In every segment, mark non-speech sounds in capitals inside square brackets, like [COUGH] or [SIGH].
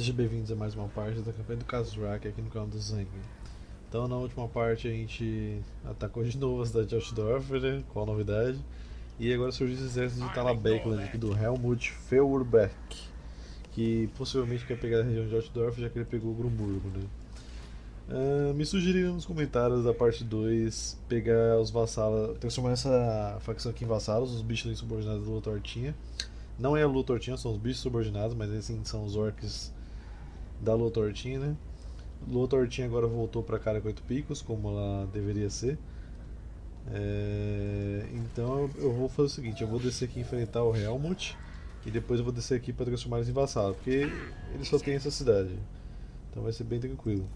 Sejam bem-vindos a mais uma parte da campanha do Kazrak aqui no canal do Zang. Então na última parte a gente atacou de novo a cidade de Altdorf, né? qual a novidade? E agora surgiu esse exército de Talabeckland aqui do Helmut Feuerbeck, que possivelmente quer pegar a região de Altdorf já que ele pegou Grumburgo, né? Uh, me sugeriram nos comentários da parte 2 pegar os vassalos, transformar essa facção aqui em vassalos, os bichos insubordinados do Lotortinha. Não é a Lutortinha, são os bichos subordinados, mas assim são os orcs da Lutortinha, né? Lutortinha agora voltou para cara com oito picos, como ela deveria ser. É... Então eu vou fazer o seguinte, eu vou descer aqui e enfrentar o Helmut e depois eu vou descer aqui para transformar eles em vassalo, porque eles só têm essa cidade. Então vai ser bem tranquilo.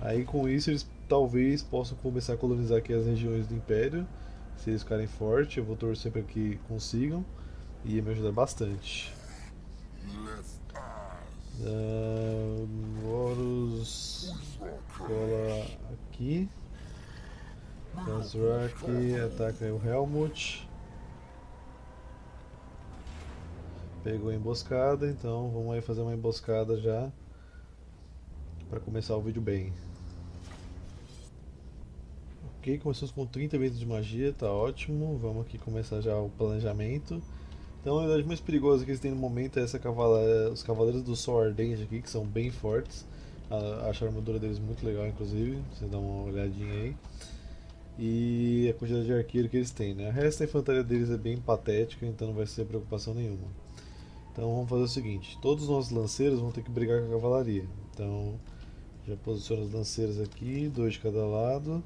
Aí com isso eles talvez possam começar a colonizar aqui as regiões do Império. Se eles ficarem fortes, eu vou torcer para que consigam ia me ajudar bastante. Uh, Horus cola aqui. Kazrak ataca o Helmut. Pegou a emboscada, então vamos aí fazer uma emboscada já para começar o vídeo bem. Ok, começamos com 30 vezes de magia, tá ótimo. Vamos aqui começar já o planejamento. Então a unidade mais perigosa que eles têm no momento é essa cavala os Cavaleiros do Sol Ardente aqui, que são bem fortes. Acho a armadura deles muito legal, inclusive. Você dá uma olhadinha aí. E a quantidade de arqueiro que eles têm, né? A resto da infantaria deles é bem patética, então não vai ser preocupação nenhuma. Então vamos fazer o seguinte: todos os nossos lanceiros vão ter que brigar com a cavalaria. Então já posiciono os lanceiros aqui, dois de cada lado.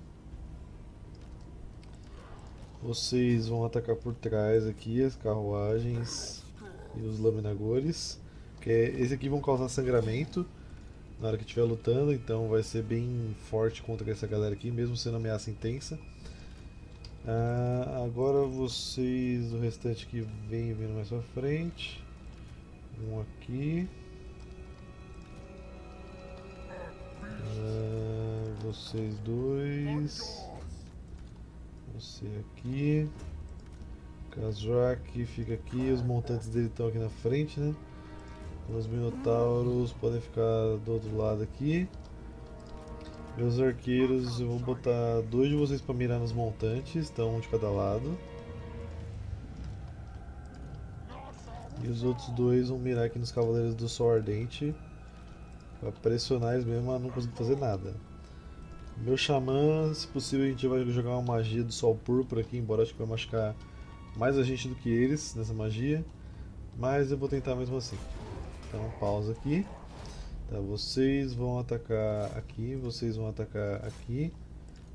Vocês vão atacar por trás aqui as carruagens e os laminagores. Que é, esse aqui vão causar sangramento na hora que estiver lutando, então vai ser bem forte contra essa galera aqui, mesmo sendo ameaça intensa. Ah, agora vocês, o restante que vem vindo mais pra frente. Um aqui. Ah, vocês dois. Você aqui. Kazrak fica aqui. Os montantes dele estão aqui na frente, né? Os minotauros podem ficar do outro lado aqui. Meus arqueiros, eu vou botar dois de vocês para mirar nos montantes, então um de cada lado. E os outros dois vão mirar aqui nos cavaleiros do Sol Ardente. Para pressionar eles mesmo a não conseguir fazer nada. Meu xamã, se possível, a gente vai jogar uma magia do sol púrpura aqui, embora acho que vai machucar mais a gente do que eles nessa magia. Mas eu vou tentar mesmo assim. Então pausa aqui. Tá, vocês vão atacar aqui, vocês vão atacar aqui,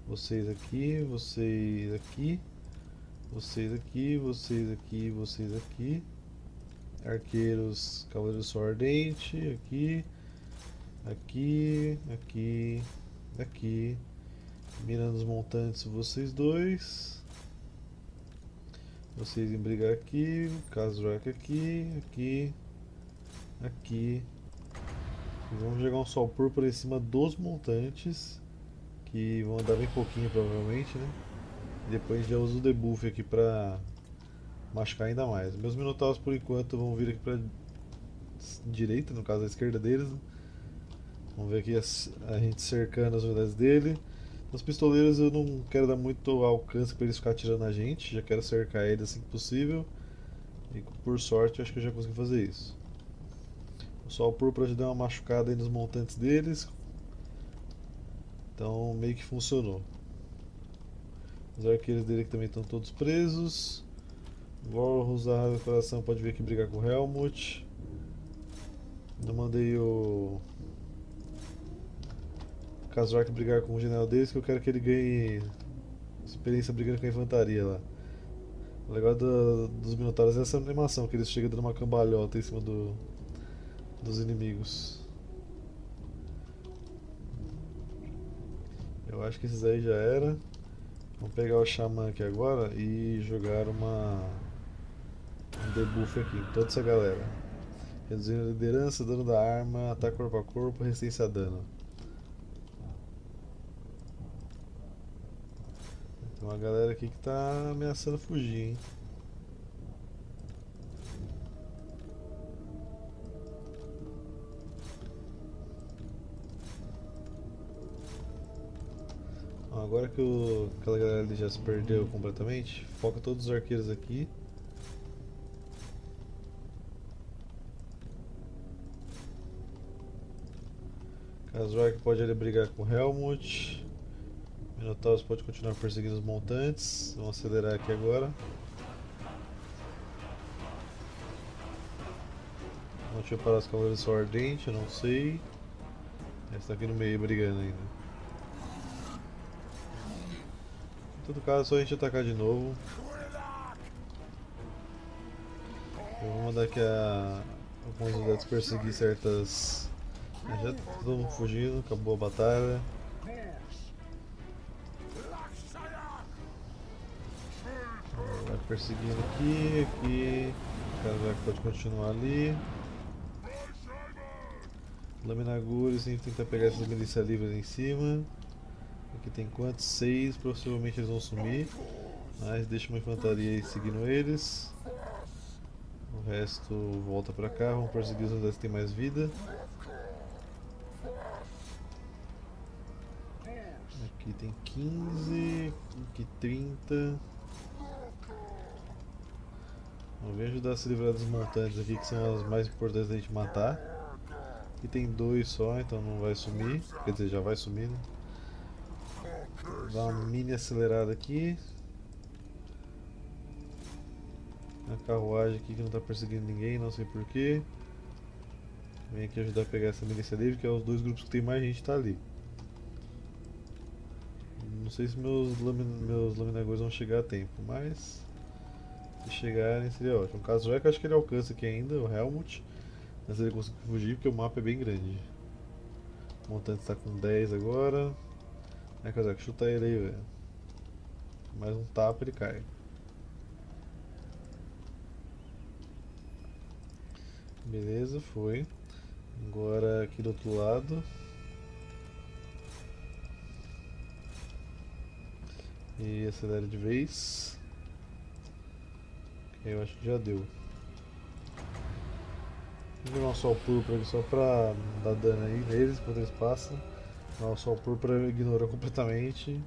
vocês aqui, vocês aqui, vocês aqui, vocês aqui, vocês aqui. Arqueiros, Cavaleiros Ardente, aqui, aqui, aqui, aqui, mirando os montantes vocês dois. Vocês em brigar aqui, Kazrak aqui, aqui, aqui. Vamos jogar um sol púrpura em cima dos montantes, que vão andar bem pouquinho provavelmente, né? E depois já usa o debuff aqui pra machucar ainda mais. Meus minotauros por enquanto vão vir aqui pra direita, no caso a esquerda deles. Né? Vamos ver aqui a, a gente cercando as unidades dele. Os pistoleiros eu não quero dar muito alcance para eles ficar atirando a gente, já quero cercar eles assim que possível. E por sorte acho que eu já consegui fazer isso. O sol púrpura já deu uma machucada aí nos montantes deles. Então meio que funcionou. Os arqueiros dele também estão todos presos. Vorhus da Coração pode vir aqui brigar com o Helmut. Eu mandei o Kazork brigar com o general deles que eu quero que ele ganhe experiência brigando com a infantaria lá. O legal do, dos Minotauros é essa animação, que eles chegam dando uma cambalhota em cima do, dos inimigos. Eu acho que esses aí já era. Vamos pegar o Xamã aqui agora e jogar uma um debuff aqui em toda essa galera. Reduzindo a liderança, dano da arma, ataque corpo a corpo, resistência a dano. Tem uma galera aqui que tá ameaçando fugir, hein? Agora que o, aquela galera ali já se perdeu completamente, foca todos os arqueiros aqui. Kazrak pode ali brigar com o Helmut. Minotaurus pode continuar perseguindo os montantes. Vamos acelerar aqui agora. Vamos preparar os cavaleiros sol ardente, eu não sei. Está aqui no meio brigando ainda. Em todo caso, é só a gente atacar de novo. Eu vou mandar aqui a alguns unidades perseguir certas. Já todo fugindo, acabou a batalha. Perseguindo aqui, aqui. O cara já pode continuar ali. Laminaguri sempre tentar pegar essas milícias livres em cima. Aqui tem quantos? Seis, possivelmente eles vão sumir. Mas deixa uma infantaria aí seguindo eles. O resto volta pra cá, vamos perseguir os unidades que tem mais vida. Aqui tem 15, aqui 30. Vamos ver ajudar a se livrar dos montantes aqui que são as mais importantes da gente matar. Aqui tem dois só, então não vai sumir. Quer dizer, já vai sumir, né? Dar uma mini acelerada aqui. A carruagem aqui que não está perseguindo ninguém, não sei porquê. Vem aqui ajudar a pegar essa milícia livre, que é os dois grupos que tem mais gente tá ali. Não sei se meus, lamin meus vão chegar a tempo, mas chegarem seria ótimo. O caso é que eu acho que ele alcança aqui ainda, o Helmut. Mas ele conseguiu fugir porque o mapa é bem grande. O montante está com 10 agora. É, Kazak, chuta ele aí, velho. Mais um tapa ele cai. Beleza, foi. Agora aqui do outro lado. E acelera de vez. Eu acho que já deu. Vou dar um sol púrpura aqui só pra dar dano aí neles enquanto eles passam. Dar um sol púrpura ignorou completamente.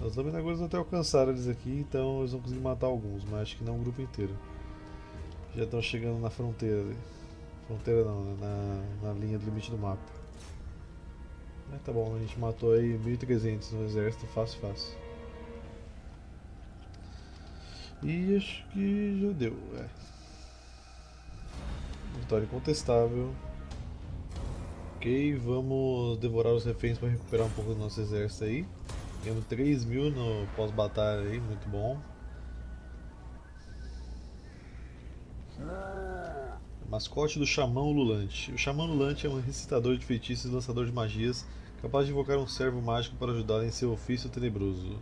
Os dominagores até alcançaram eles aqui, então eles vão conseguir matar alguns, mas acho que não o grupo inteiro. Já estão chegando na fronteira ali. Fronteira não, né? na, na linha do limite do mapa. Mas tá bom, a gente matou aí 1300 no exército, fácil, fácil. E acho que já deu, é. Vitória incontestável. Ok, vamos devorar os reféns para recuperar um pouco do nosso exército aí. Ganhamos 3 mil no pós-batalha aí, muito bom. Mascote do Xamã Lulante. O Xamã Lulante é um recitador de feitiços e lançador de magias, capaz de invocar um servo mágico para ajudá-lo em seu ofício tenebroso.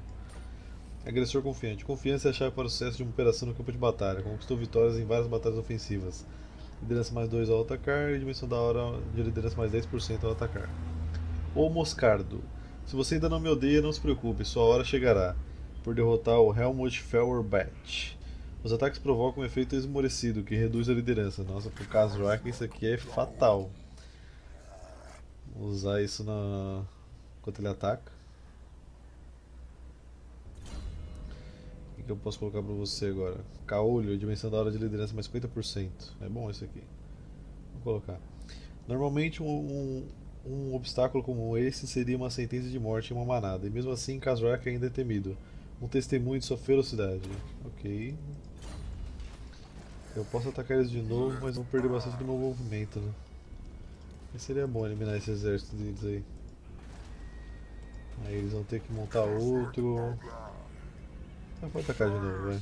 Agressor confiante. Confiança é a chave para o sucesso de uma operação no campo de batalha. Conquistou vitórias em várias batalhas ofensivas. Liderança mais 2 ao atacar e dimensão da hora de liderança mais 10% ao atacar. O Moscardo. Se você ainda não me odeia, não se preocupe, sua hora chegará. Por derrotar o Helmut Feuerbat. Os ataques provocam um efeito esmorecido, que reduz a liderança. Nossa, pro caso Rack isso aqui é fatal. Vou usar isso na... enquanto ele ataca. Que eu posso colocar pra você agora? Caolho, dimensão da hora de liderança mais 50%. É bom esse aqui. Vou colocar. Normalmente um, um, um obstáculo como esse seria uma sentença de morte em uma manada. E mesmo assim, Kazrak ainda é temido. Um testemunho de sua ferocidade. Ok. Eu posso atacar eles de novo, mas vou perder bastante do meu movimento, né? Mas seria bom eliminar esse exército deles aí. Aí eles vão ter que montar outro. Ah, vou atacar de novo, vai.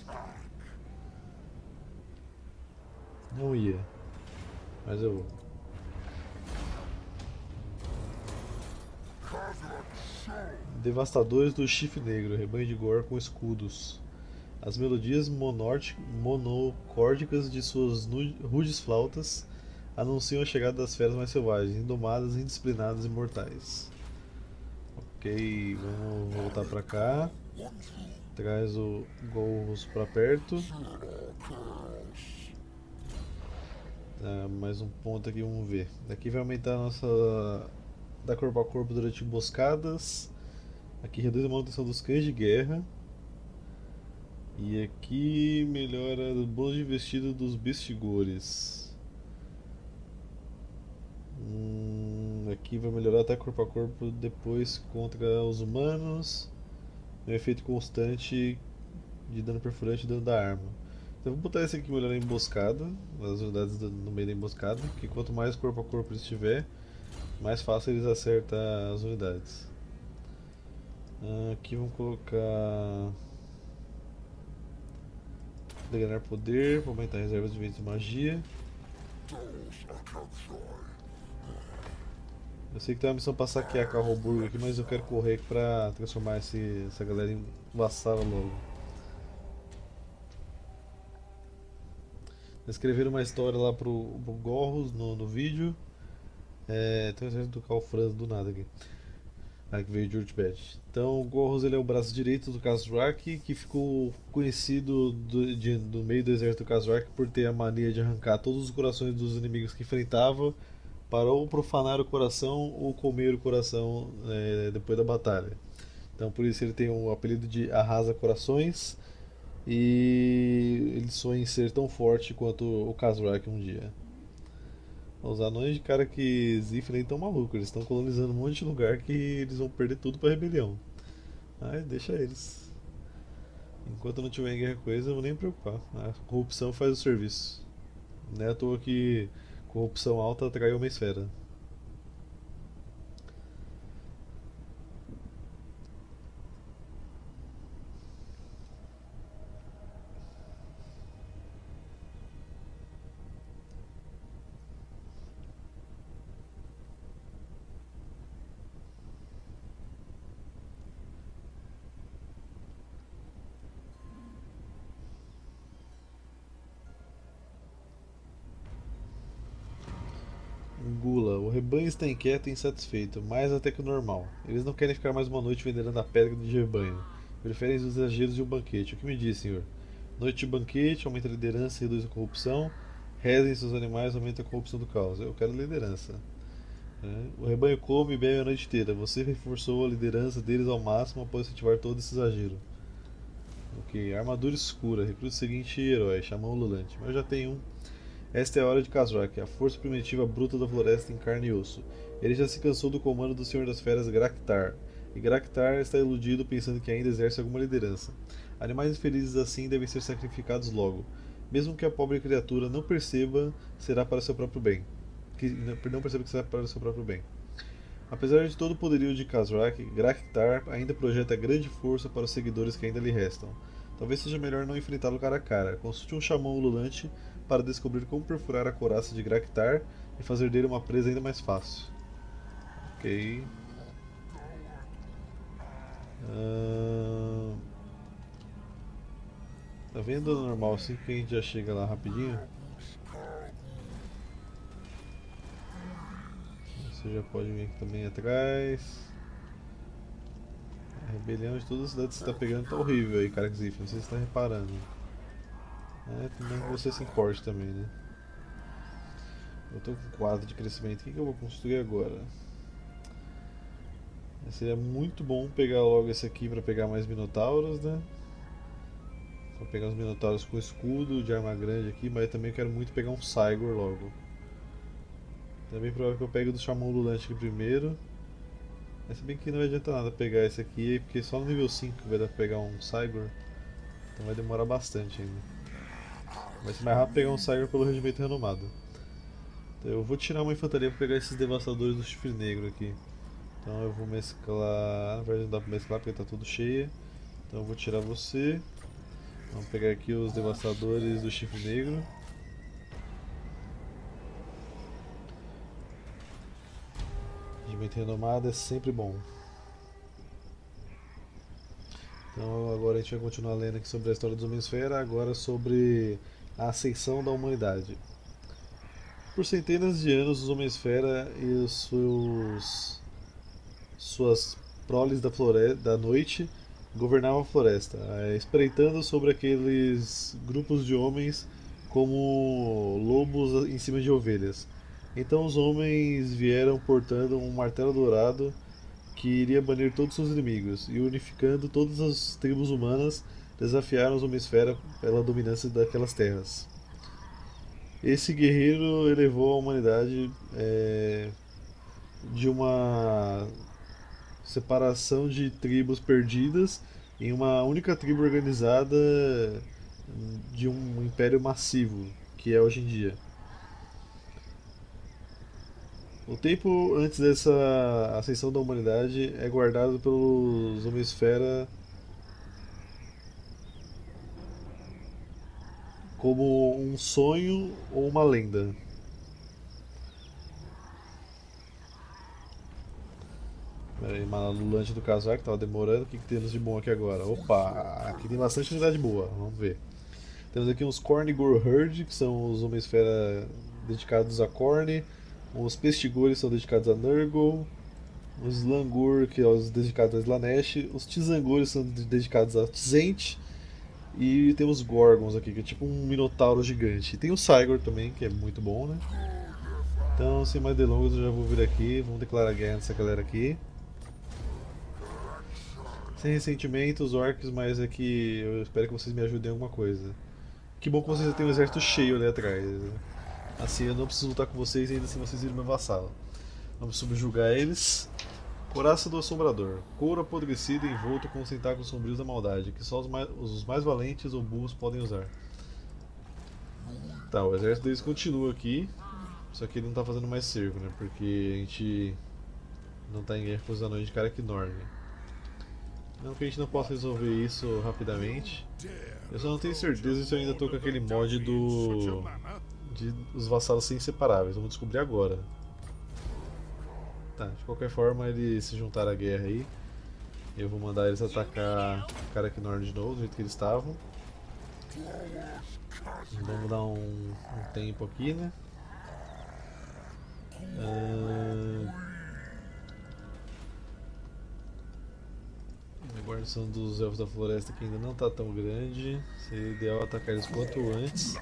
Não ia. Mas eu vou. Devastadores do Chifre Negro, rebanho de Gor com escudos. As melodias monocórdicas de suas rudes flautas anunciam a chegada das feras mais selvagens, indomadas, indisciplinadas e mortais. Ok, vamos voltar pra cá. Traz o Golros pra perto. Tá, mais um ponto aqui, vamos ver. Daqui vai aumentar a nossa dá corpo a corpo durante emboscadas. Aqui reduz a manutenção dos cães de guerra. E aqui melhora o bônus de investido dos bestigores. Hum, aqui vai melhorar até corpo a corpo depois contra os humanos. Um efeito constante de dano perfurante e dano da arma. Então vou botar esse aqui melhorar a emboscada, as unidades no meio da emboscada, porque quanto mais corpo a corpo eles tiver, mais fácil eles acertam as unidades. Aqui vamos colocar. Ganhar poder, aumentar reservas de ventos de magia. Eu sei que tem uma missão pra saquear Carroburgo aqui, mas eu quero correr pra transformar esse, essa galera em vassala logo. Escreveram uma história lá pro, pro Gorros no, no vídeo. É, tem um do Calfrans do nada aqui. Ah, que veio de Urtbed. Então, o Gorros ele é o braço direito do Kazrak, que ficou conhecido do, de, do meio do exército do Kazrak por ter a mania de arrancar todos os corações dos inimigos que enfrentava para ou profanar o coração ou comer o coração é, depois da batalha. Então, por isso ele tem o apelido de Arrasa Corações e ele sonha em ser tão forte quanto o Kazrak um dia. Os anões de cara que Zifrem estão malucos, eles estão colonizando um monte de lugar que eles vão perder tudo pra rebelião. Ai, deixa eles. Enquanto não tiver guerra eles, eu vou nem me preocupar. A corrupção faz o serviço. Não é à toa que corrupção alta atrai uma esfera. Gula, o rebanho está inquieto e insatisfeito, mais até que o normal. Eles não querem ficar mais uma noite venerando a pedra de rebanho. Preferem os exageros de um banquete. O que me diz, senhor? Noite de banquete, aumenta a liderança e reduz a corrupção. Rezem seus animais, aumenta a corrupção do caos. Eu quero liderança. É. O rebanho come e bebe a noite inteira. Você reforçou a liderança deles ao máximo após ativar todo esse exagero. Ok, armadura escura. Recrute o seguinte herói, Xamã Lulante. Mas eu já tenho um. Esta é a hora de Kazrak, a força primitiva bruta da floresta em carne e osso. Ele já se cansou do comando do Senhor das Feras Graktar, e Graktar está iludido pensando que ainda exerce alguma liderança. Animais infelizes assim devem ser sacrificados logo. Mesmo que a pobre criatura não perceba, será para seu próprio bem. Que não perceba que será para seu próprio bem. Apesar de todo o poderio de Kazrak, Graktar ainda projeta grande força para os seguidores que ainda lhe restam. Talvez seja melhor não enfrentá-lo cara a cara. Consulte um xamã ululante para descobrir como perfurar a coraça de Graktar e fazer dele uma presa ainda mais fácil. Ok. Uh... Tá vendo normal assim que a gente já chega lá rapidinho? Você já pode vir aqui também atrás. A rebelião de todas as cidades que você tá pegando tá horrível aí, cara. Não sei se você está reparando. É, também que você se importe também, né? Eu tô com 4 de crescimento. O que, que eu vou construir agora? Seria muito bom pegar logo esse aqui para pegar mais minotauros, né? Vou pegar os minotauros com escudo de arma grande aqui, mas também quero muito pegar um Cygor logo. É bem provável que eu pegue do Xamã Lulante aqui primeiro. Mas se bem que não adianta nada pegar esse aqui, porque só no nível 5 vai dar pra pegar um Cygor. Então vai demorar bastante ainda. Vai ser mais rápido pegar um Sire pelo regimento renomado. Então eu vou tirar uma infantaria para pegar esses devastadores do chifre negro aqui. Então eu vou mesclar. Na verdade não dá pra mesclar porque tá tudo cheia. Então eu vou tirar você. Vamos pegar aqui os devastadores do chifre negro. Regimento renomado é sempre bom. Então agora a gente vai continuar lendo aqui sobre a história dos Homem-Esfera, agora sobre a ascensão da humanidade. Por centenas de anos, os Homem-Esfera e os seus suas proles da, floresta, da noite governavam a floresta, eh, espreitando sobre aqueles grupos de homens como lobos em cima de ovelhas. Então os homens vieram portando um martelo dourado que iria banir todos os seus inimigos, e unificando todas as tribos humanas, desafiaram os Homem-Esfera pela dominância daquelas terras. Esse guerreiro elevou a humanidade é, de uma separação de tribos perdidas em uma única tribo organizada de um império massivo, que é hoje em dia. O tempo antes dessa ascensão da humanidade é guardado pelos Homem-Esfera como um sonho ou uma lenda. Peraí, Malulante do casaco, tava demorando. O que, que temos de bom aqui agora? Opa, aqui tem bastante unidade boa, vamos ver. Temos aqui uns Cornigor Herd, que são os Homem-Esfera dedicados a Corne. Os Pestigores são dedicados a Nurgle. Os Langur, que são os dedicados a Slanesh. Os Tizangores são dedicados a Tzent. E temos Gorgons aqui, que é tipo um Minotauro gigante. E tem o Cygor também, que é muito bom, né? Então, sem mais delongas, eu já vou vir aqui. Vamos declarar guerra nessa galera aqui. Sem ressentimento, os orcs, mas é que eu espero que vocês me ajudem em alguma coisa. Que bom que vocês têm um exército cheio ali atrás. Né? Assim eu não preciso lutar com vocês ainda assim vocês viram meu vassalo. Vamos subjugar eles. Coraça do Assombrador. Couro apodrecido envolto com os tentáculos sombrios da maldade, que só os mais, os mais valentes ou burros podem usar. Tá, o exército deles continua aqui. Só que ele não está fazendo mais cerco, né? Porque a gente não está em guerra com os anões de cara que enorme. Não que a gente não possa resolver isso rapidamente. Eu só não tenho certeza se eu ainda estou com aquele mod do de os vassalos serem inseparáveis. Vamos descobrir agora. Tá, de qualquer forma eles se juntaram à guerra aí. Eu vou mandar eles atacar Karaknor de novo, do jeito que eles estavam. Vamos dar um, um tempo aqui, né? Uh... A guarnição dos Elfos da Floresta que ainda não está tão grande. Seria ideal atacar eles quanto antes.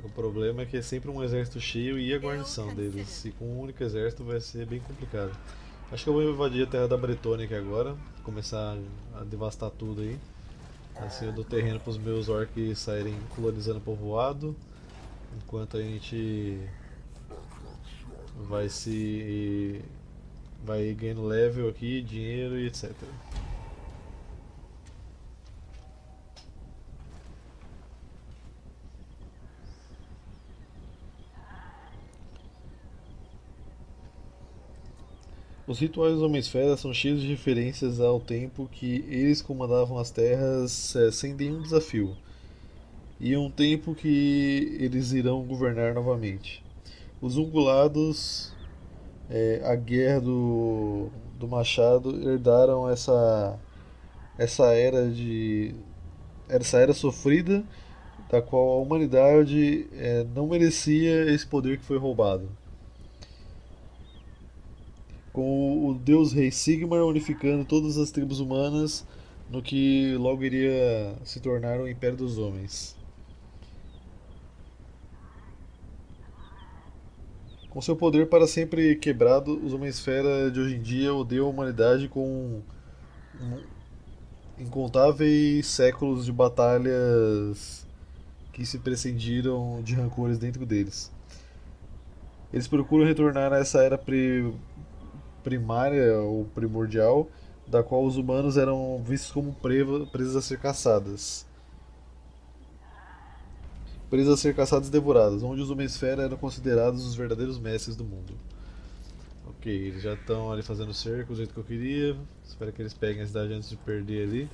Que o problema é que é sempre um exército cheio e a guarnição deles. E com um único exército vai ser bem complicado. Acho que eu vou invadir a terra da Bretônia aqui agora. Começar a devastar tudo aí. Assim eu dou terreno para os meus orcs saírem colonizando o povoado. Enquanto a gente vai se vai ganhando level aqui, dinheiro e etc. Os rituais dos Homens-Fera são cheios de referências ao tempo que eles comandavam as terras é, sem nenhum desafio, e um tempo que eles irão governar novamente. Os ungulados, é, a guerra do, do Machado, herdaram essa, essa era de essa era sofrida da qual a humanidade é, não merecia esse poder que foi roubado com o deus rei Sigmar unificando todas as tribos humanas no que logo iria se tornar o Império dos Homens. Com seu poder para sempre quebrado, os Homem-Esfera de hoje em dia odeiam a humanidade com incontáveis séculos de batalhas que se prescindiram de rancores dentro deles. Eles procuram retornar a essa era primária ou primordial, da qual os humanos eram vistos como presas a ser caçadas. Presas a ser caçadas e devoradas, onde os Homem-Esfera eram considerados os verdadeiros mestres do mundo. Ok, eles já estão ali fazendo cerco do jeito que eu queria. Espero que eles peguem a cidade antes de perder ali.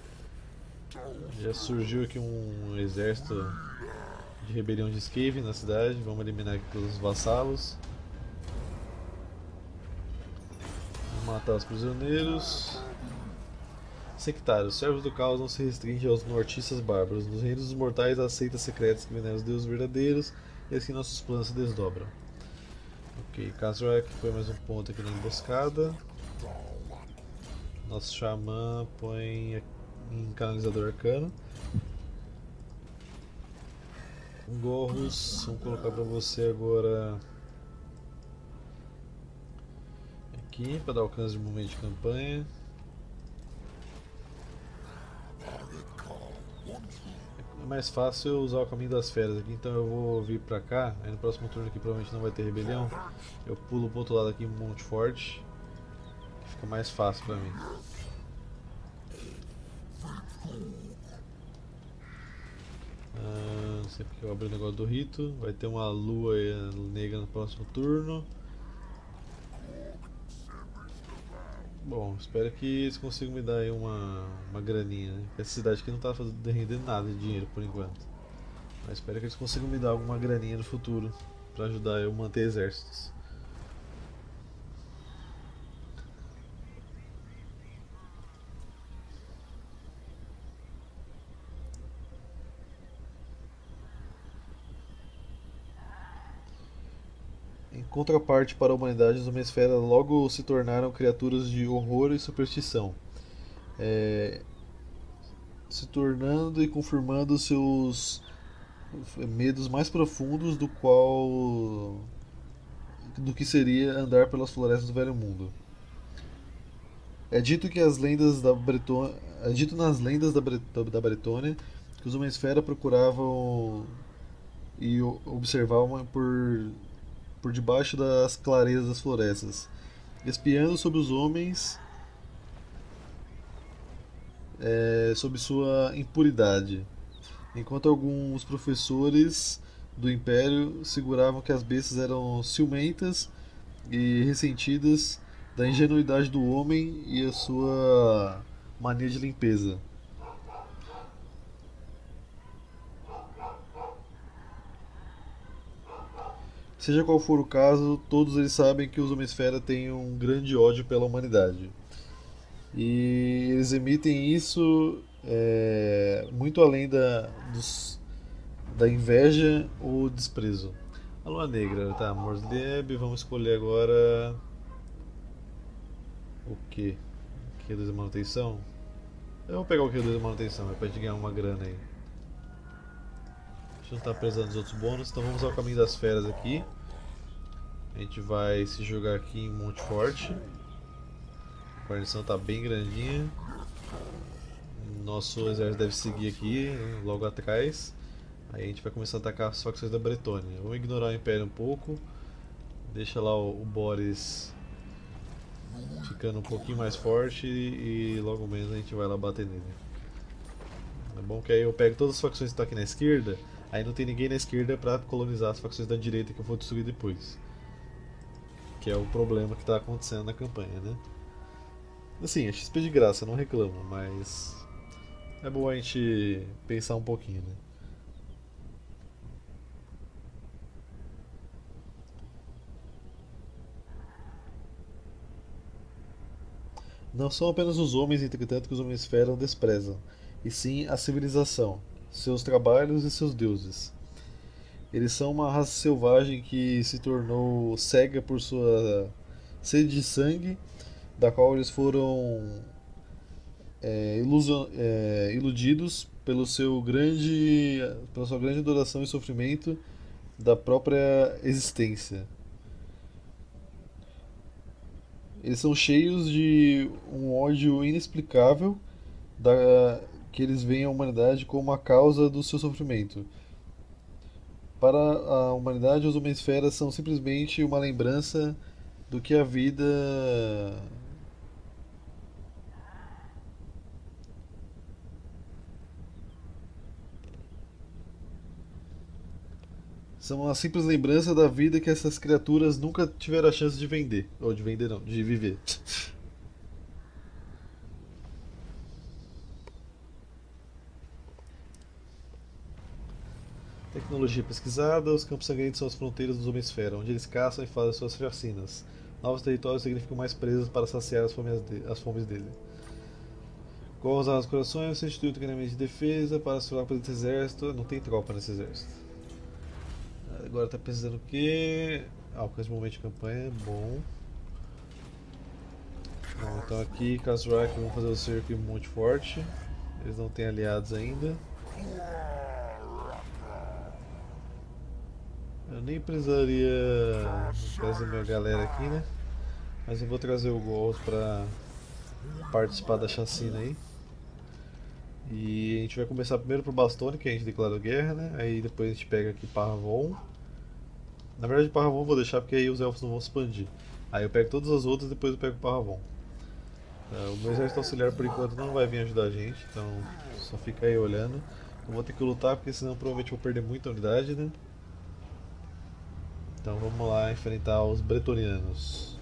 Já surgiu aqui um exército de rebelião de Skaven na cidade. Vamos eliminar aqui os vassalos. Matar os prisioneiros. Sectário. Os servos do caos não se restringem aos nortistas bárbaros. Nos reinos dos mortais há seitas secretas que veneram os deuses verdadeiros e assim nossos planos se desdobram. Ok, Kazrak foi mais um ponto aqui na emboscada. Nosso xamã põe em canalizador arcano. Gorros, vamos colocar pra você agora aqui para dar alcance de momento de campanha. É mais fácil usar o caminho das feras aqui, então eu vou vir pra cá. Aí no próximo turno aqui provavelmente não vai ter rebelião. Eu pulo pro outro lado aqui, Monte Forte. Fica mais fácil pra mim. Ah, não sei porque eu abri o negócio do rito. Vai ter uma lua negra no próximo turno. Bom, espero que eles consigam me dar aí uma, uma graninha, né? Essa cidade aqui não tá fazendo, rendendo nada de dinheiro por enquanto. Mas espero que eles consigam me dar alguma graninha no futuro para ajudar eu a manter exércitos. Contraparte para a humanidade, os Homem-Esfera logo se tornaram criaturas de horror e superstição, é, se tornando e confirmando seus medos mais profundos do qual do que seria andar pelas florestas do Velho Mundo. É dito que as lendas da Bretônia, é dito nas lendas da, da Bretônia que os Homem-Esfera procuravam e observavam por por debaixo das clareiras das florestas, espiando sobre os homens é, sob sua impuridade, enquanto alguns professores do Império seguravam que as bestas eram ciumentas e ressentidas da ingenuidade do homem e a sua mania de limpeza. Seja qual for o caso, todos eles sabem que os Homem-Esfera têm um grande ódio pela humanidade. E eles emitem isso é, muito além da, dos, da inveja ou desprezo. A Lua Negra, tá? Morsleb, vamos escolher agora. O que? Que é de manutenção? Eu vou pegar o que é de manutenção, é pra gente ganhar uma grana aí não está precisando dos outros bônus, então vamos ao caminho das feras aqui. A gente vai se jogar aqui em Monte Forte. A guarnição está bem grandinha. Nosso exército deve seguir aqui, logo atrás. Aí a gente vai começar a atacar as facções da Bretônia. Vamos ignorar o Império um pouco. Deixa lá o, o Boris ficando um pouquinho mais forte e, e logo menos a gente vai lá bater nele. É bom que aí eu pego todas as facções que estão aqui na esquerda Aí não tem ninguém na esquerda para colonizar as facções da direita que eu vou destruir depois. Que é o problema que está acontecendo na campanha, né? Assim, é XP de graça, não reclamo, mas é bom a gente pensar um pouquinho, né? Não são apenas os homens, entretanto, que os homens esferam desprezam, e sim a civilização, seus trabalhos e seus deuses. Eles são uma raça selvagem que se tornou cega por sua sede de sangue, da qual eles foram é, ilusion, é, iludidos pelo seu grande, pela sua grande adoração e sofrimento da própria existência. Eles são cheios de um ódio inexplicável da, que eles veem a humanidade como a causa do seu sofrimento. Para a humanidade, os homens-feras são simplesmente uma lembrança do que a vida são uma simples lembrança da vida que essas criaturas nunca tiveram a chance de vender. Ou de vender não, de viver. [LAUGHS] Tecnologia pesquisada, os campos sangrentos são as fronteiras dos Homem-Esfera, onde eles caçam e fazem suas chacinas. Novos territórios significam mais presas para saciar as fomes, de, as fomes dele. Usar os corações, substitui o treinamento de defesa para as tropas desse exército. Não tem tropa nesse exército. Agora está precisando o que? Alcance de momento de campanha, bom. bom então aqui, Kazrak, vamos fazer o cerco em Monte Forte. Eles não têm aliados ainda. Eu nem precisaria trazer minha galera aqui, né? Mas eu vou trazer o Gold pra participar da chacina aí. E a gente vai começar primeiro pro Bastone, que a gente declarou guerra, né? Aí depois a gente pega aqui Parravon. Na verdade Parravon eu vou deixar porque aí os elfos não vão expandir. Aí eu pego todas as outras e depois eu pego Parravon. É, o meu exército auxiliar por enquanto não vai vir ajudar a gente, então só fica aí olhando. Eu vou ter que lutar porque senão provavelmente vou perder muita unidade, né? Então vamos lá enfrentar os bretonianos.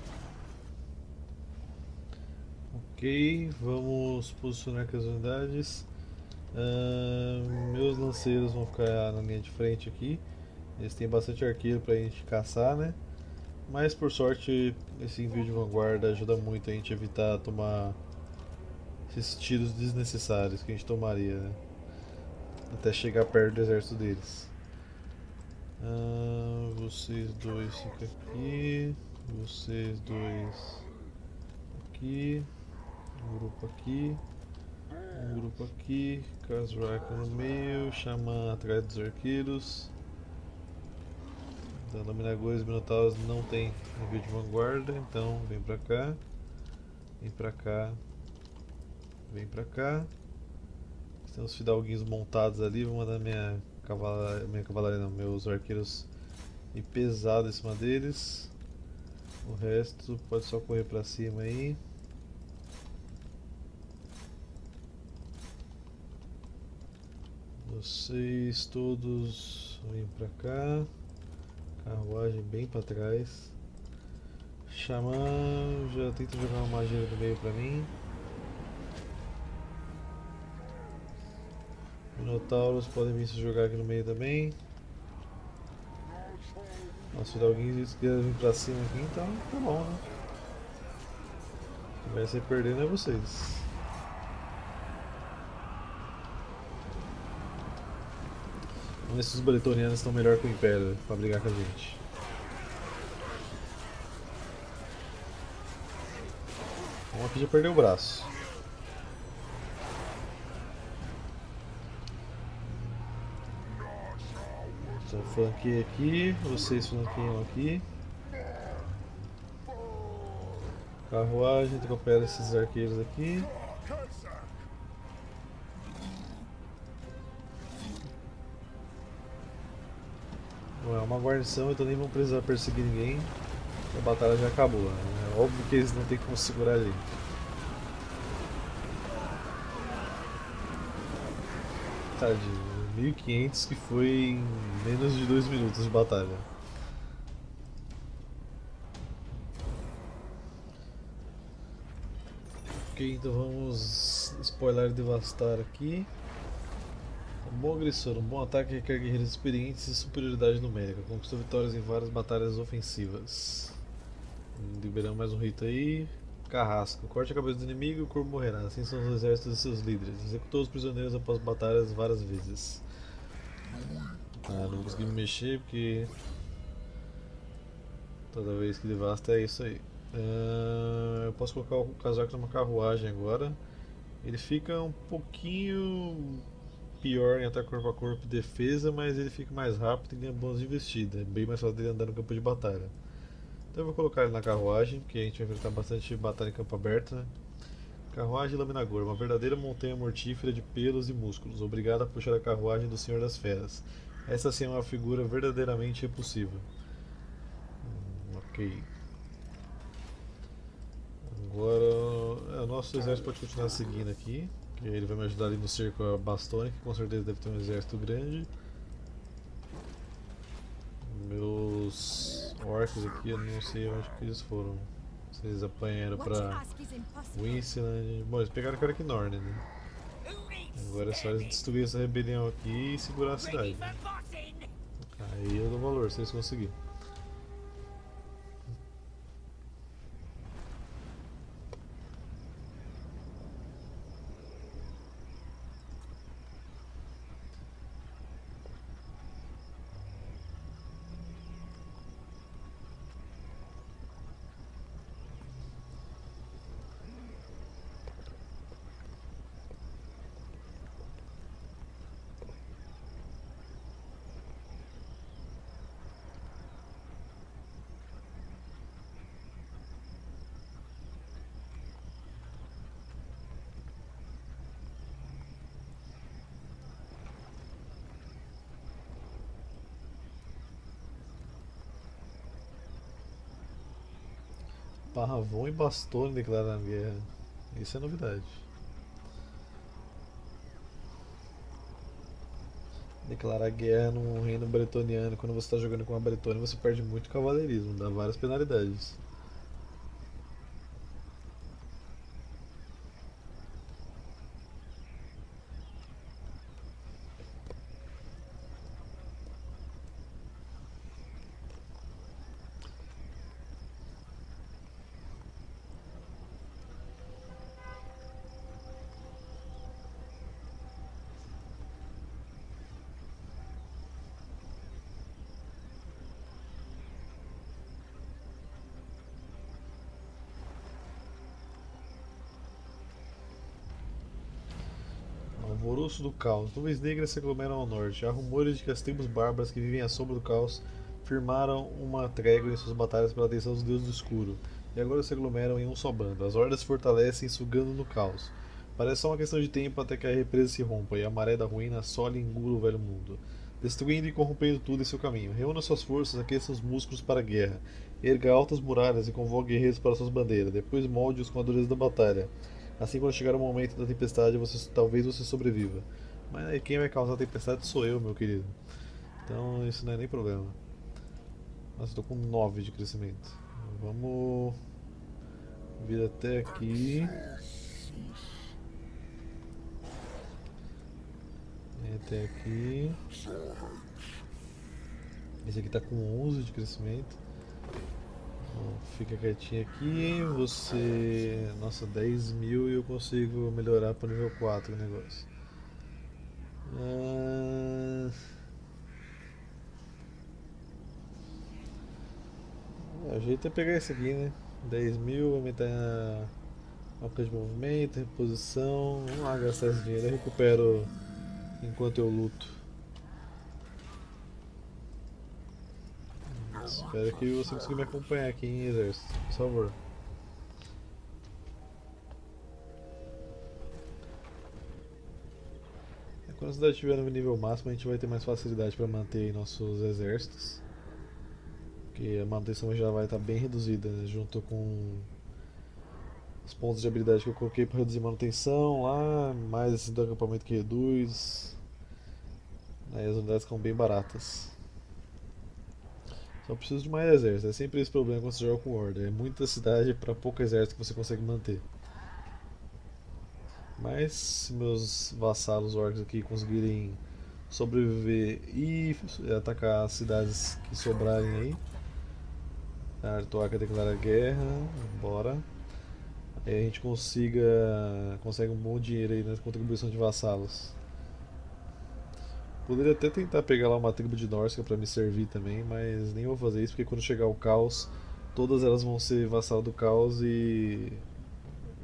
Ok, vamos posicionar aqui as unidades. Uh, meus lanceiros vão ficar na linha de frente aqui. Eles têm bastante arqueiro pra gente caçar, né? Mas por sorte esse envio de vanguarda ajuda muito a gente a evitar tomar esses tiros desnecessários que a gente tomaria, né? Até chegar perto do exército deles. Uh, vocês dois ficam aqui. Vocês dois aqui um grupo aqui, um grupo aqui, Kazrak no meio, Xamã atrás dos arqueiros. Então, Dominagores e Minotauros não tem envio de vanguarda, então vem pra cá, vem pra cá, vem pra cá. Tem os fidalguinhos montados ali, vou mandar minha cavalaria, minha cavalaria não, meus arqueiros e pesado em cima deles. O resto pode só correr pra cima aí. Vocês todos vêm pra cá. Carruagem bem pra trás. Xamã já tenta jogar uma magia no meio pra mim. Minotauros podem vir se jogar aqui no meio também. Nossa, fidalguinhos querem vir pra cima aqui, então tá bom, né? Quem vai ser perdendo é vocês. Vamos ver se os bretonianos estão melhor que o Império pra brigar com a gente. Um aqui já perdeu o braço. Flanqueei aqui, vocês flanqueiam aqui. Carruagem, atropela esses arqueiros aqui. Não é uma guarnição, então nem vão precisar perseguir ninguém. A batalha já acabou. Né? É óbvio que eles não tem como segurar ali. Tadinho. 1500 que foi em menos de 2 minutos de batalha. Ok, então vamos spoiler devastar aqui. Um bom agressor, um bom ataque requer guerreiros experientes e superioridade numérica. Conquistou vitórias em várias batalhas ofensivas. Liberamos mais um rito aí. Carrasco. Corte a cabeça do inimigo e o corpo morrerá. Assim são os exércitos e seus líderes. Executou os prisioneiros após batalhas várias vezes. Ah, não consegui me mexer porque... Toda vez que devasta é isso aí. Uh, eu posso colocar o casaco numa carruagem agora. Ele fica um pouquinho pior em ataque corpo a corpo e defesa, mas ele fica mais rápido e ganha bônus de investida. É bem mais fácil dele andar no campo de batalha. Então eu vou colocar ele na carruagem, porque a gente vai enfrentar bastante batalha em campo aberto. Né? Carruagem Laminagor, uma verdadeira montanha mortífera de pelos e músculos, obrigada a puxar a carruagem do Senhor das Feras. Essa sim é uma figura verdadeiramente repulsiva. Hum, ok. Agora, é, o nosso exército pode continuar seguindo aqui. E aí ele vai me ajudar ali no cerco a Bastone, que com certeza deve ter um exército grande. Meus orcs aqui, eu não sei onde que eles foram. Se eles apanharam pra Winceland. Bom, eles pegaram Karknorn, né? Agora é só eles destruir essa rebelião aqui e segurar a cidade. Aí eu dou valor se eles conseguirem. Parravon e Bastone declararam guerra. Isso é novidade. Declarar guerra num reino bretoniano quando você está jogando com uma Bretônia você perde muito cavaleirismo, dá várias penalidades. Alvoroço do Caos. Nuvens negras se aglomeram ao norte. Há rumores de que as tribos bárbaras que vivem à sombra do caos firmaram uma trégua em suas batalhas pela atenção dos deuses do escuro, e agora se aglomeram em um só bando. As hordas se fortalecem, sugando no caos. Parece só uma questão de tempo até que a represa se rompa e a maré da ruína assole e engula o velho mundo, destruindo e corrompendo tudo em seu caminho. Reúna suas forças, aqueça os músculos para a guerra, erga altas muralhas e convoque guerreiros para suas bandeiras, depois molde-os com a dureza da batalha. Assim, quando chegar o momento da tempestade, você, talvez você sobreviva. Mas aí, quem vai causar a tempestade sou eu, meu querido. Então isso não é nem problema. Nossa, estou com 9 de crescimento. Vamos vir até aqui. Até aqui. Esse aqui está com 11 de crescimento. Fica quietinho aqui, você. Nossa, 10 mil e eu consigo melhorar para o nível 4 o negócio. Ah... É, o jeito é pegar esse aqui, né? 10 mil, aumentar a mapa de movimento, reposição. Vamos lá gastar esse dinheiro, eu recupero enquanto eu luto. Espero que você consiga me acompanhar aqui em exército, por favor. Quando a cidade estiver no nível máximo, a gente vai ter mais facilidade para manter nossos exércitos. Porque a manutenção já vai estar bem reduzida, né? junto com os pontos de habilidade que eu coloquei para reduzir manutenção lá, mais esse do acampamento que reduz. Aí as unidades ficam bem baratas. Só preciso de mais exército. É sempre esse problema quando você joga com Horda. É muita cidade para pouco exército que você consegue manter. Mas se meus vassalos orcs aqui conseguirem sobreviver e atacar as cidades que sobrarem aí. A Artoaca declara guerra, bora. Aí a gente consiga consegue um bom dinheiro aí na contribuição de vassalos. Poderia até tentar pegar lá uma tribo de Norsca para me servir também, mas nem vou fazer isso porque quando chegar o caos, todas elas vão ser vassal do caos e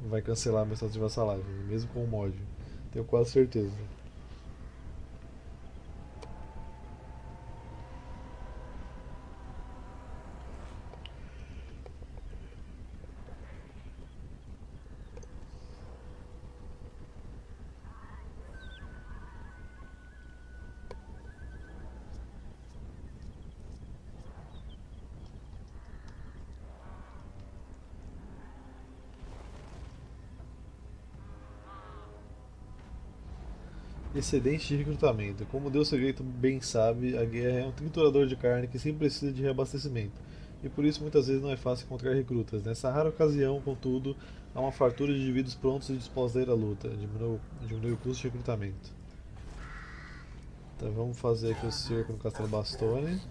vai cancelar meu status de vassalagem, mesmo com o mod. Tenho quase certeza. Excedente de recrutamento. Como Deus Segredo bem sabe, a guerra é um triturador de carne que sempre precisa de reabastecimento, e por isso muitas vezes não é fácil encontrar recrutas. Nessa rara ocasião, contudo, há uma fartura de indivíduos prontos e dispostos a ir à luta. Diminui, diminui o custo de recrutamento. Então vamos fazer aqui o cerco no Castelo Bastone.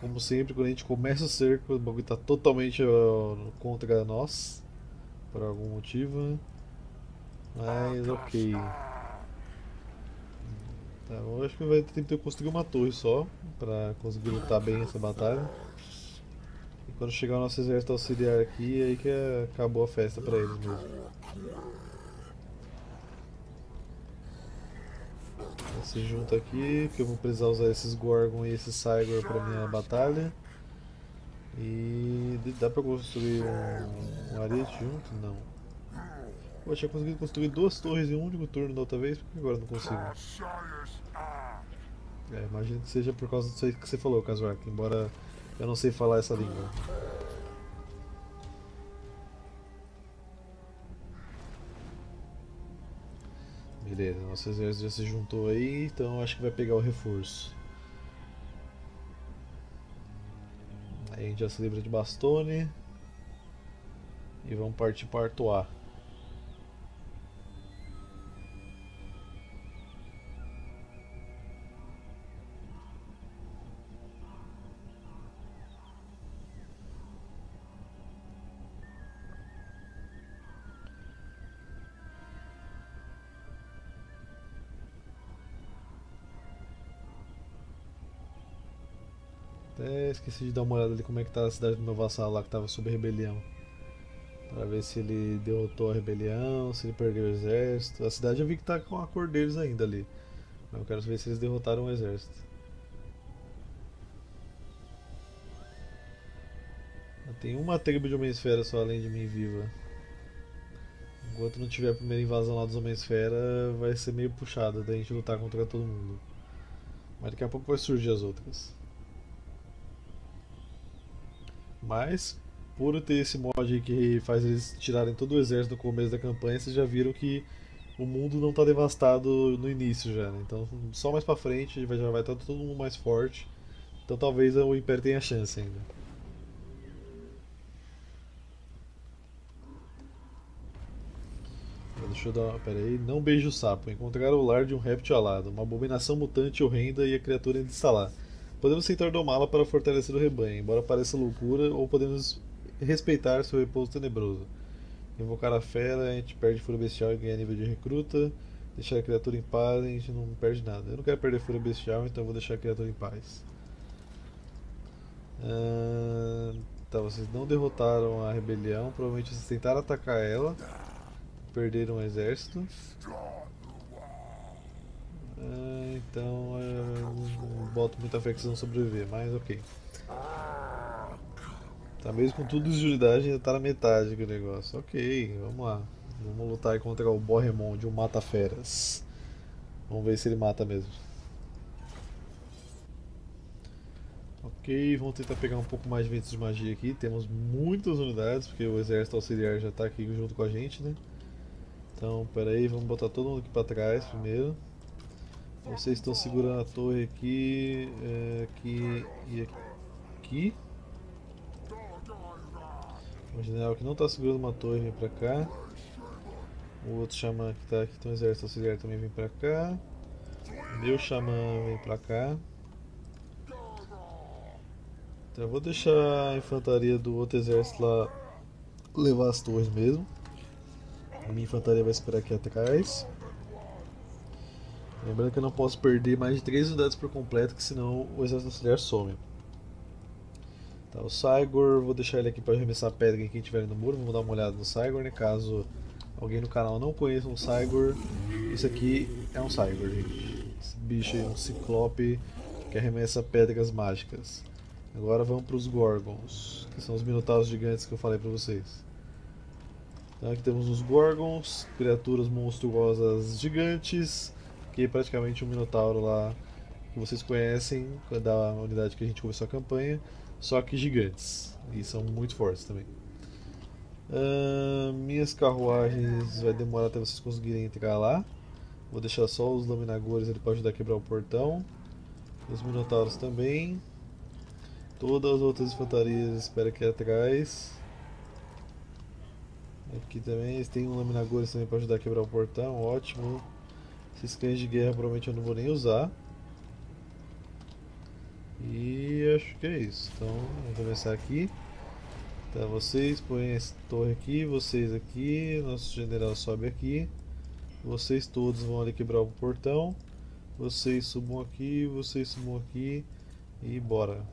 Como sempre, quando a gente começa o cerco, o bagulho está totalmente uh, contra nós por algum motivo. Mas ok. Tá, eu acho que vai ter que construir uma torre só para conseguir lutar bem essa batalha. E quando chegar o nosso exército auxiliar aqui, aí que acabou a festa para eles mesmo. Se junta aqui, que eu vou precisar usar esses Gorgon e esse Cygor para minha batalha. E dá pra construir um, um arete junto? Não. Eu tinha conseguido construir duas torres em um único turno da outra vez, por que agora não consigo? É, imagino que seja por causa aí que você falou, Kazuak, embora eu não sei falar essa língua. Beleza, nosso exército já se juntou aí, então acho que vai pegar o reforço. Aí a gente já se livra de Bastone. E vamos partir para Artois. Até esqueci de dar uma olhada ali como é que tá a cidade do meu vassalo lá que tava sob rebelião. Pra ver se ele derrotou a rebelião, se ele perdeu o exército. A cidade eu vi que tá com a cor deles ainda ali. Mas eu quero ver se eles derrotaram o exército. Tem uma tribo de Homem-Esfera só além de mim viva. Enquanto não tiver a primeira invasão lá dos Homem-Esfera, vai ser meio puxado da gente lutar contra todo mundo. Mas daqui a pouco vai surgir as outras. Mas, por ter esse mod que faz eles tirarem todo o exército no começo da campanha, vocês já viram que o mundo não está devastado no início já, né? Então só mais pra frente já vai estar todo mundo mais forte. Então talvez o Império tenha chance ainda. Deixa eu dar. Pera aí. Não beije o sapo. Encontrar o lar de um réptil alado. Uma abominação mutante horrenda e a criatura ainda está lá. Podemos tentar domá-la para fortalecer o rebanho, embora pareça loucura, ou podemos respeitar seu repouso tenebroso. Invocar a fera, a gente perde fúria bestial e ganha nível de recruta. Deixar a criatura em paz, a gente não perde nada. Eu não quero perder fúria bestial, então vou deixar a criatura em paz. Ah, tá, vocês não derrotaram a rebelião, provavelmente vocês tentaram atacar ela. Perderam o exército. Ah, então eu não boto muita fé que vocês vão sobreviver, mas ok. Tá mesmo com tudo de unidade ainda tá na metade do negócio. Ok, vamos lá. Vamos lutar contra o Borremond, o Mata-Feras. Vamos ver se ele mata mesmo. Ok, vamos tentar pegar um pouco mais de ventos de magia aqui. Temos muitas unidades, porque o exército auxiliar já está aqui junto com a gente, né? Então, pera aí, vamos botar todo mundo aqui para trás primeiro. Vocês estão segurando a torre aqui, é, aqui e aqui. O general que não está segurando uma torre vem pra cá. O outro xamã que está aqui, tem um exército auxiliar também vem pra cá. Meu xamã vem pra cá. Então eu vou deixar a infantaria do outro exército lá levar as torres mesmo. A minha infantaria vai esperar aqui atrás. Lembrando que eu não posso perder mais de 3 unidades por completo, que senão o exército auxiliar some. Tá, o Cygor, vou deixar ele aqui para arremessar pedra em quem estiver no muro. Vamos dar uma olhada no Cygor, né? Caso alguém no canal não conheça um Cygor, isso aqui é um Cygor, gente. Esse bicho aí é um ciclope que arremessa pedras mágicas. Agora vamos para os Gorgons, que são os minotauros gigantes que eu falei para vocês. Então aqui temos os Gorgons, criaturas monstruosas gigantes que é praticamente um Minotauro lá que vocês conhecem da unidade que a gente começou a campanha, só que gigantes e são muito fortes também. Uh, minhas carruagens vai demorar até vocês conseguirem entrar lá. Vou deixar só os laminagores ele pode ajudar a quebrar o portão. Os minotauros também. Todas as outras infantarias espero aqui atrás. Aqui também tem um laminagores também para ajudar a quebrar o portão, ótimo. Esses cães de guerra provavelmente eu não vou nem usar. E acho que é isso. Então vamos começar aqui. Tá, vocês põem essa torre aqui, vocês aqui, nosso general sobe aqui. Vocês todos vão ali quebrar o portão. Vocês subam aqui, vocês subam aqui e bora.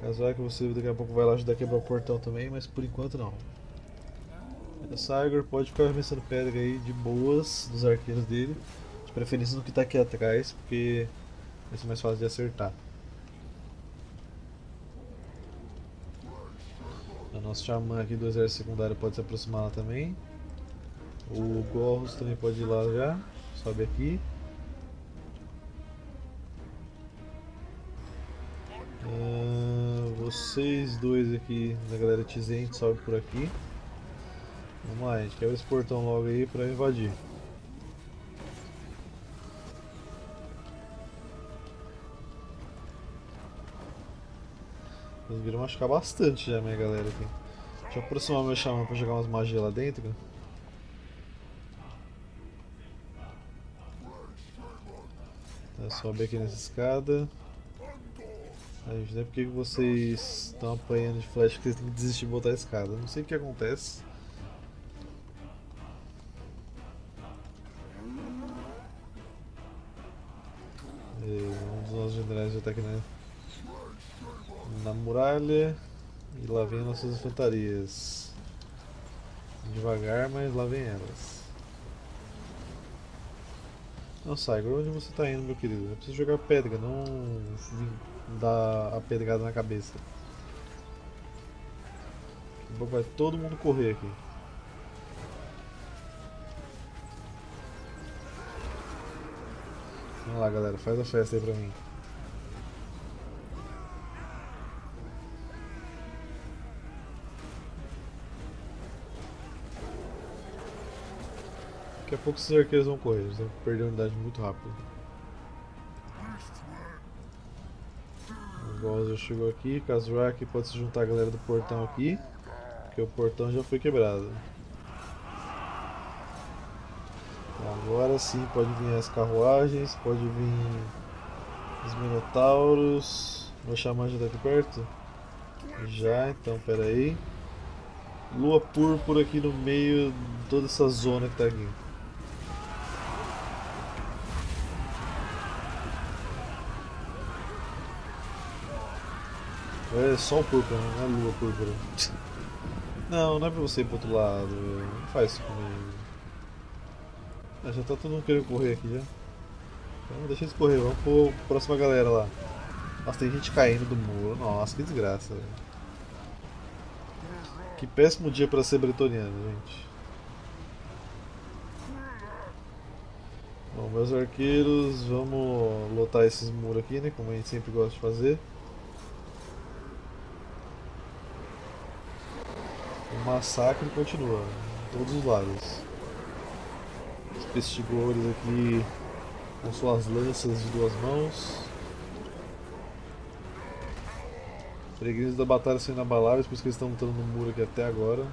Caso é que você daqui a pouco vai lá ajudar a quebrar o portão também, mas por enquanto não. O Igor pode ficar arremessando pedra aí de boas dos arqueiros dele, de preferência no que está aqui atrás, porque vai ser mais fácil de acertar. A nossa Xamã aqui do exército secundário pode se aproximar lá também. O Gorros também pode ir lá já, sobe aqui. Ah, vocês dois aqui, da galera Tizente, sobe por aqui. Vamos lá, a gente quebra esse portão logo aí pra invadir. Conseguiram machucar bastante já minha galera aqui. Deixa eu aproximar meu xamã pra jogar umas magias lá dentro. Tá, sobe aqui nessa escada. A gente, não é porque vocês estão apanhando de flash que vocês têm que desistir de botar a escada. Não sei o que acontece. Está aqui na, na muralha. E lá vem nossas infantarias. Devagar, mas lá vem elas. Não, Saigor, onde você está indo, meu querido? Eu preciso jogar pedra, não dar a pedrada na cabeça. Vai todo mundo correr aqui. Vamos lá, galera, faz a festa aí pra mim. Pouco esses arqueiros vão correr, eles vão perder unidade muito rápido. O Bowser chegou aqui, Kazuaki pode se juntar a galera do portão aqui, porque o portão já foi quebrado. Agora sim pode vir as carruagens, pode vir os minotauros. Meu xamã já tá aqui perto? Já, então pera aí. Lua púrpura aqui no meio de toda essa zona que tá aqui. É só o púrpura, não é lua púrpura. Não, não é pra você ir pro outro lado, não faz isso comigo. Ah, já tá todo mundo querendo correr aqui já. Então deixa eles correr, vamos pro próxima galera lá. Nossa, tem gente caindo do muro. Nossa, que desgraça. Que péssimo dia pra ser bretoniano, gente. Bom, meus arqueiros, vamos lotar esses muros aqui, né? Como a gente sempre gosta de fazer. O massacre continua, em todos os lados pestigores aqui com suas lanças de duas mãos. Peregrinos da batalha sendo inabaláveis, por isso que eles estão lutando no muro aqui até agora.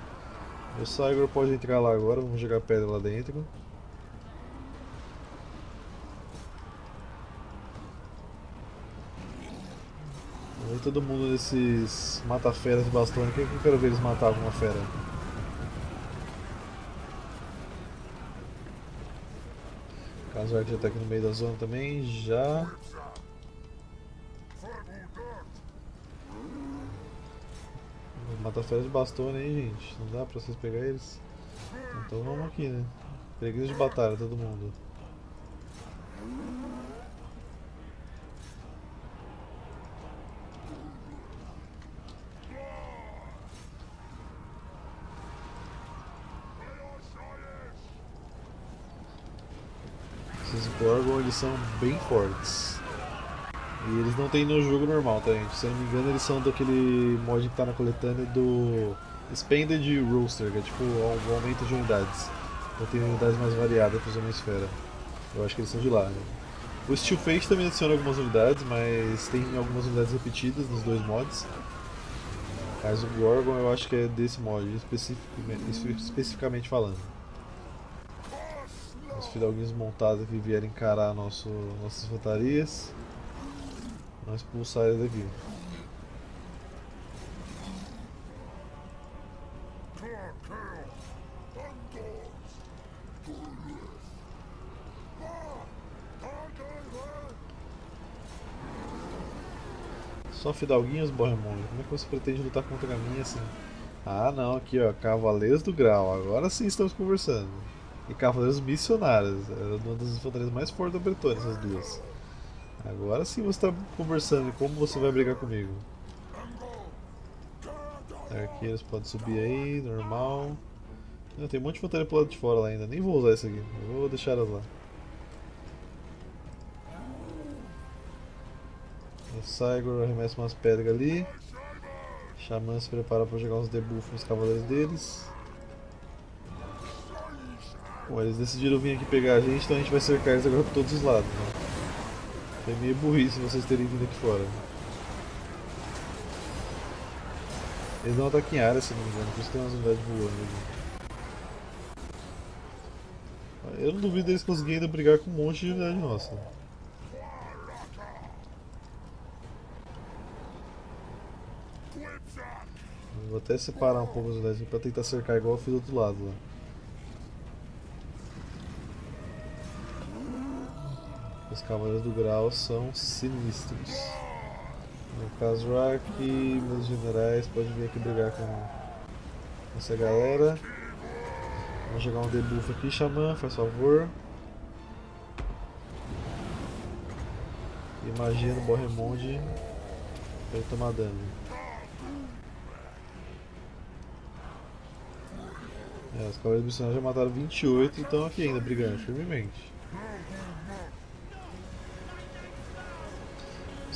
O Cygor pode entrar lá agora, vamos jogar pedra lá dentro. Vamos todo mundo nesses mata-feras de aqui, que eu quero ver eles matar alguma fera. Kazark já tá aqui no meio da zona também, já. Mata férias de bastone aí, gente. Não dá pra vocês pegar eles? Então vamos aqui, né? Peregrinos de batalha, todo mundo. Gorgon eles são bem fortes. E eles não tem no jogo normal, tá gente? Se eu não me engano eles são daquele mod que tá na coletânea do Expanded Roster, que é tipo o aumento de unidades. Então tem unidades mais variadas para usar esfera. Eu acho que eles são de lá, né? O Steel Fate também adiciona algumas unidades, mas tem algumas unidades repetidas nos dois mods. Mas o Gorgon eu acho que é desse mod, especificamente falando. Os fidalguinhos montados que vierem encarar nosso, nossas infantarias. Vamos expulsar ele daqui. Só fidalguinhos, Borremon. Como é que você pretende lutar contra mim assim? Ah não, aqui ó, Cavaleiros do Grau. Agora sim estamos conversando e Cavaleiros Missionários. Era uma das infantarias mais fortes da Bretônia, essas duas. Agora sim você está conversando como você vai brigar comigo. Arqueiros pode subir aí, normal. Não, tem um monte de infantaria pro lado de fora lá ainda. Nem vou usar isso aqui. Vou deixar elas lá. O Cygor arremessa umas pedras ali. Xamã se prepara para jogar uns debuffs nos cavaleiros deles. Bom, eles decidiram vir aqui pegar a gente, então a gente vai cercar eles agora por todos os lados. Né? Foi meio burrice vocês terem vindo aqui fora. Eles não atacam em área, se não me engano, por isso tem umas unidades voando ali. Eu não duvido eles conseguirem ainda brigar com um monte de unidade nossa. Vou até separar um pouco as unidades para tentar cercar igual eu fiz do outro lado lá. Os cavaleiros do grau são sinistros. No caso aqui, meus generais podem vir aqui brigar com essa galera. Vamos jogar um debuff aqui, Xamã, faz favor. Imagina o Borremonde pra ele tomar dano. É, os cavaleiros missionários já mataram 28 e estão aqui ainda brigando firmemente.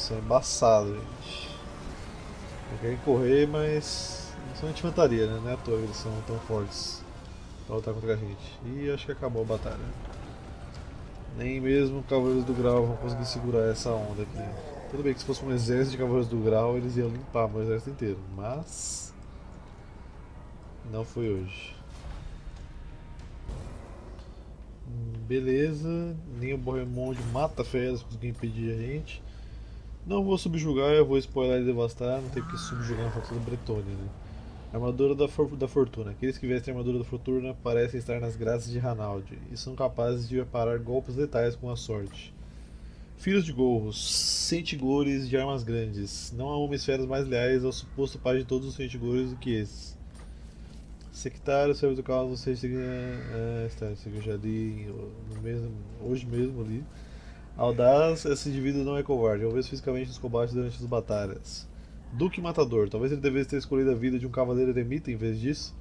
Isso é embaçado, gente. Eles querem correr, mas são infantaria, né? Não é à toa eles são tão fortes pra lutar contra a gente. E acho que acabou a batalha. Nem mesmo Cavaleiros do Grau vão conseguir segurar essa onda aqui. Tudo bem que se fosse um exército de Cavaleiros do Grau, eles iam limpar o exército inteiro, mas... Não foi hoje. Beleza, nem o Borremonde mata feras conseguiu impedir a gente. Não vou subjugar, eu vou spoiler e devastar, não tem que subjugar na fortuna Bretônia, né? Armadura da, for da Fortuna. Aqueles que vestem a armadura da Fortuna parecem estar nas graças de Ranaldi e são capazes de parar golpes letais com a sorte. Filhos de Gorros, Sentigores de armas grandes. Não há homens feras mais leais ao suposto pai de todos os Sentigores do que esses. Sectário, servo do caos, você é, está, eu já li no mesmo, hoje mesmo ali. Audaz, esse indivíduo não é covarde, ouve fisicamente nos combates durante as batalhas. Duque Matador, talvez ele devesse ter escolhido a vida de um cavaleiro eremita em vez disso.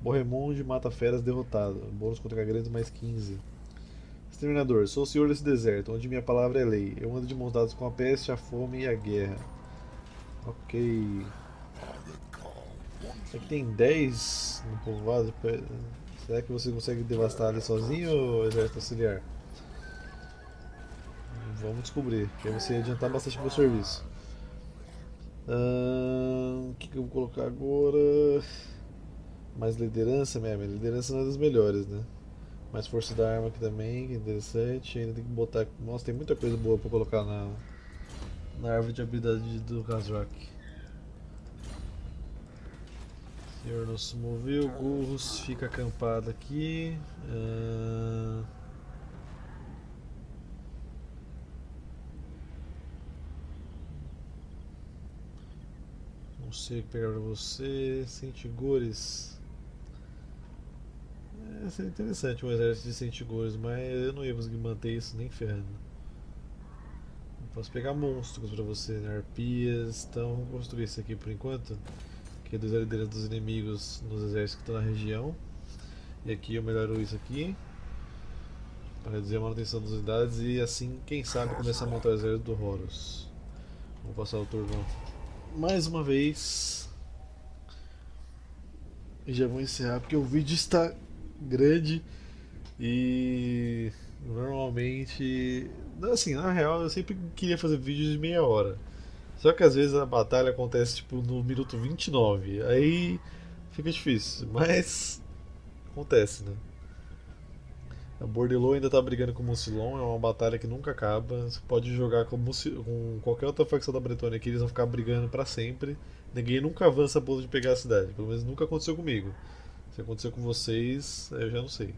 Borremonde mata feras derrotado, bônus contra grandes mais 15. Exterminador, sou o senhor desse deserto, onde minha palavra é lei. Eu ando de mãos dadas com a peste, a fome e a guerra. Ok. Aqui tem 10 no povoado. Será que você consegue devastar ali sozinho exército auxiliar? Vamos descobrir, que você adiantar bastante meu serviço. O que, que, eu vou colocar agora? Mais liderança, minha liderança não é das melhores, né? Mais força da arma aqui também, que é interessante. Ainda tem que botar. Nossa, tem muita coisa boa pra colocar na, na árvore de habilidade do Kazrak. O senhor não se moveu, Gurros fica acampado aqui. Uh... Não sei o que pegar pra você. Sentigores. É, seria interessante um exército de sentigores, mas eu não ia conseguir manter isso nem ferrando. posso pegar monstros pra você, né? Arpias. Então vamos construir isso aqui por enquanto. Que é dos lideranças dos inimigos nos exércitos que estão na região. E aqui eu melhoro isso aqui. Para reduzir a manutenção das unidades e assim, quem sabe, começar a montar o exército do Horus. Vamos passar o turno mais uma vez. E já vou encerrar porque o vídeo está grande e normalmente. Assim, na real eu sempre queria fazer vídeos de meia hora. Só que às vezes a batalha acontece tipo no minuto 29. Aí fica difícil. Mas acontece, né? A Bordelô ainda tá brigando com o Mucilon, é uma batalha que nunca acaba. Você pode jogar com, com qualquer outra facção da Bretônia que eles vão ficar brigando para sempre. Ninguém nunca avança a ponto de pegar a cidade. Pelo menos nunca aconteceu comigo. Se aconteceu com vocês, eu já não sei.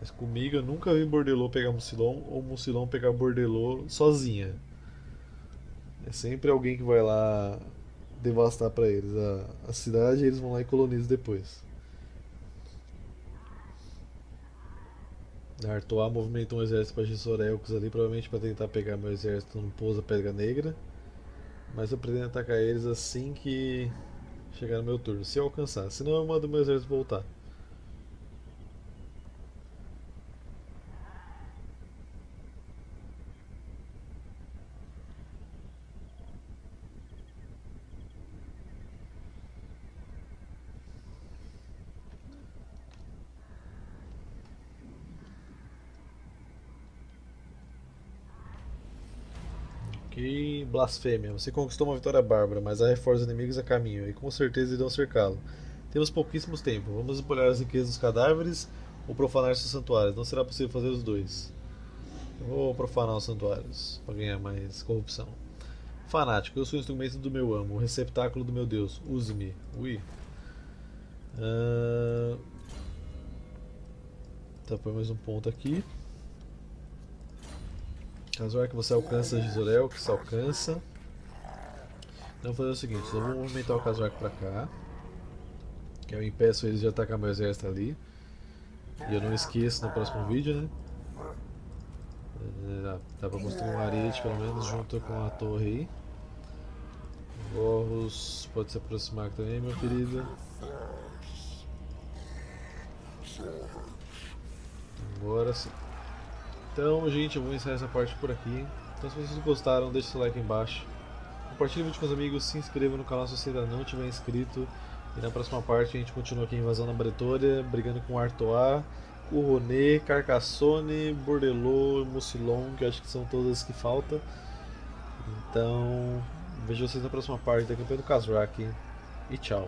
Mas comigo eu nunca vi Bordelô pegar Mucilon ou Mucilon pegar Bordelô sozinha. É sempre alguém que vai lá devastar para eles a, a cidade e eles vão lá e colonizam depois. Artois movimentou um exército para Gissorelcos ali, provavelmente para tentar pegar meu exército no Pousa Pedra Negra. Mas eu pretendo atacar eles assim que chegar no meu turno, se eu alcançar. Senão eu mando meu exército voltar. Ok, blasfêmia. Você conquistou uma vitória bárbara, mas há reforços inimigos a caminho e com certeza irão cercá-lo. Temos pouquíssimos tempo. Vamos espolhar as riquezas dos cadáveres ou profanar seus santuários. Não será possível fazer os dois. Eu vou profanar os santuários para ganhar mais corrupção. Fanático, eu sou o instrumento do meu amo, o receptáculo do meu Deus. Use-me. Ui. Uh... Tá, põe mais um ponto aqui. Caso é que você alcança Gisorel, que se alcança. Então vou fazer o seguinte, eu vou movimentar o Kazuak pra cá. Que eu impeço eles de atacar meu exército ali. E eu não esqueço no próximo vídeo, né? Dá, dá pra construir um arete pelo menos junto com a torre aí. Gorros pode se aproximar também, meu querido. Agora sim. Então, gente, eu vou encerrar essa parte por aqui. Então, se vocês gostaram, deixe seu like aí embaixo. Compartilhe o vídeo com os amigos, se inscreva no canal se você ainda não tiver inscrito. E na próxima parte a gente continua aqui invasão na Bretória, brigando com Artois, Couronné, Carcassonne, Bordelot, Mucilon, que acho que são todas que faltam. Então, vejo vocês na próxima parte da campanha do Kazrak. E tchau.